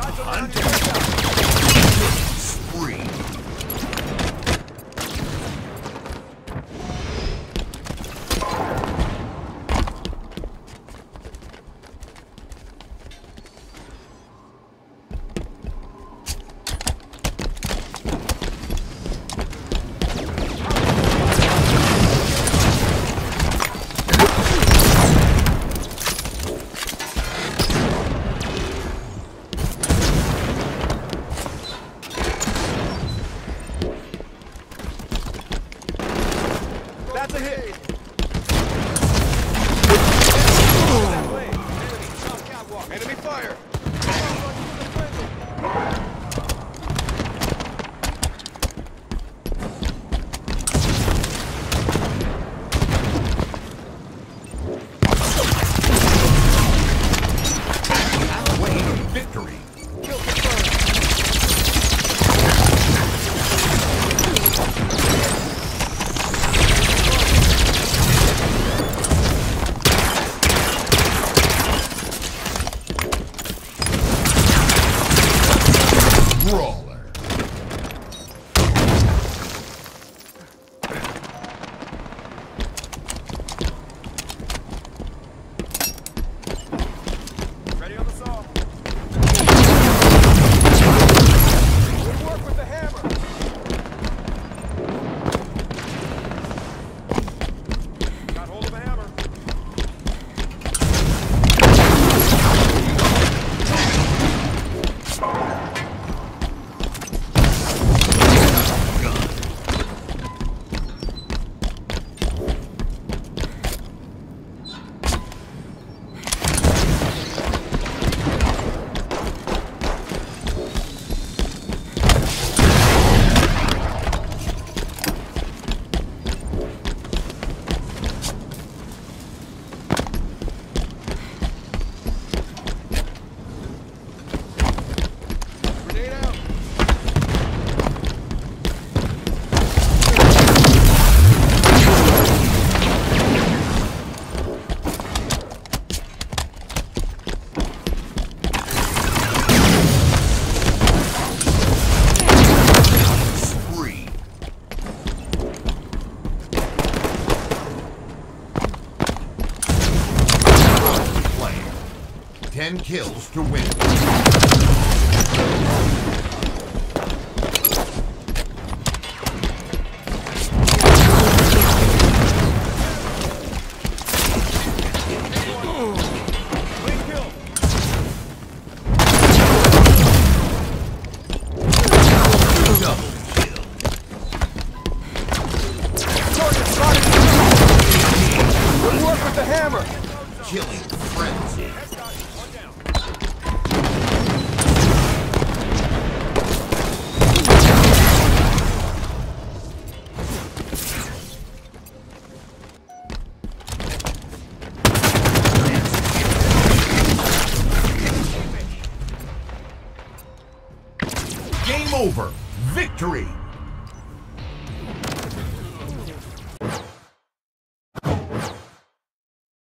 安静一10 kills to win. Double kill. Game over. Victory.